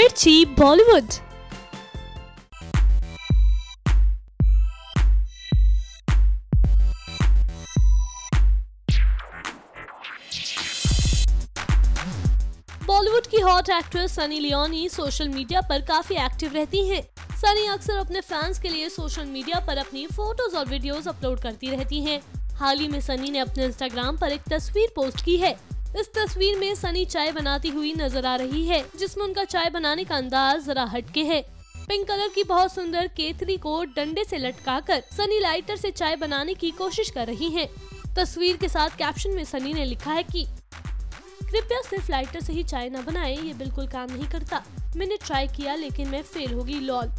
मिर्ची बॉलीवुड बॉलीवुड की hot actress Sunny Leone social media पर काफ़ी एक्टिव रहती हैं। सनी अक्सर अपने फैंस के लिए सोशल मीडिया पर अपनी फ़ोटोज़ और वीडियोस अपलोड करती रहती हैं। हाल ही में सनी ने अपने इंस्टाग्राम पर एक तस्वीर पोस्ट की है इस तस्वीर में सनी चाय बनाती हुई नज़र आ रही है जिसमें उनका चाय बनाने का अंदाज जरा हटके है। पिंक कलर की बहुत सुंदर केतरी को डंडे से लटकाकर सनी लाइटर से चाय बनाने की कोशिश कर रही हैं। तस्वीर के साथ कैप्शन में सनी ने लिखा है कि कृपया सिर्फ़ लाइटर से ही चाय न बनाएँ, ये बिल्कुल काम नहीं करता। मैंने ट्राई किया लेकिन मैं फेल होगी लॉल।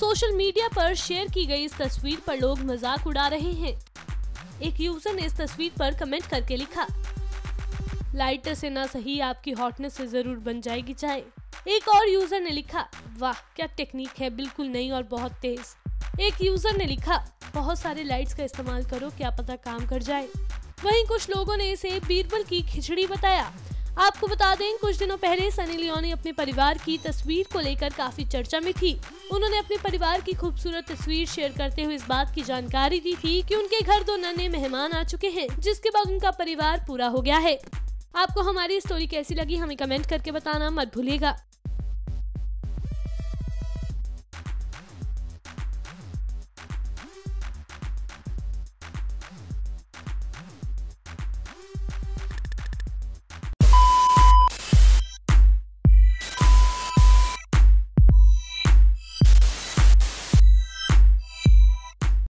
सोशल मीडिया पर शेयर की गई इस तस्वीर पर लोग मज़ाक उड़ा रहे हैं। एक यूज़र ने इस तस्वीर पर कमेंट करके लिखा लाइटर से ना सही आपकी हॉटनेस से ज़रूर बन जाएगी। चाय एक और यूज़र ने लिखा, वाह, क्या टेक्निक है, बिल्कुल नई और बहुत तेज। एक यूज़र ने लिखा, बहुत सारे लाइट्स का इस्तेमाल करो, क्या पता काम कर जाए। वहीं कुछ लोगों ने इसे बीरबल की खिचड़ी बताया। आपको बता दें, कुछ दिनों पहले सनी लियोनी अपने परिवार की तस्वीर को लेकर काफ़ी चर्चा में थी। उन्होंने अपने परिवार की खूबसूरत तस्वीर शेयर करते हुए इस बात की जानकारी दी थी कि उनके घर दो नन्हे मेहमान आ चुके हैं, जिसके बाद उनका परिवार पूरा हो गया है। आपको हमारी स्टोरी कैसी लगी हमें कमेंट करके बताना मत भूलिएगा।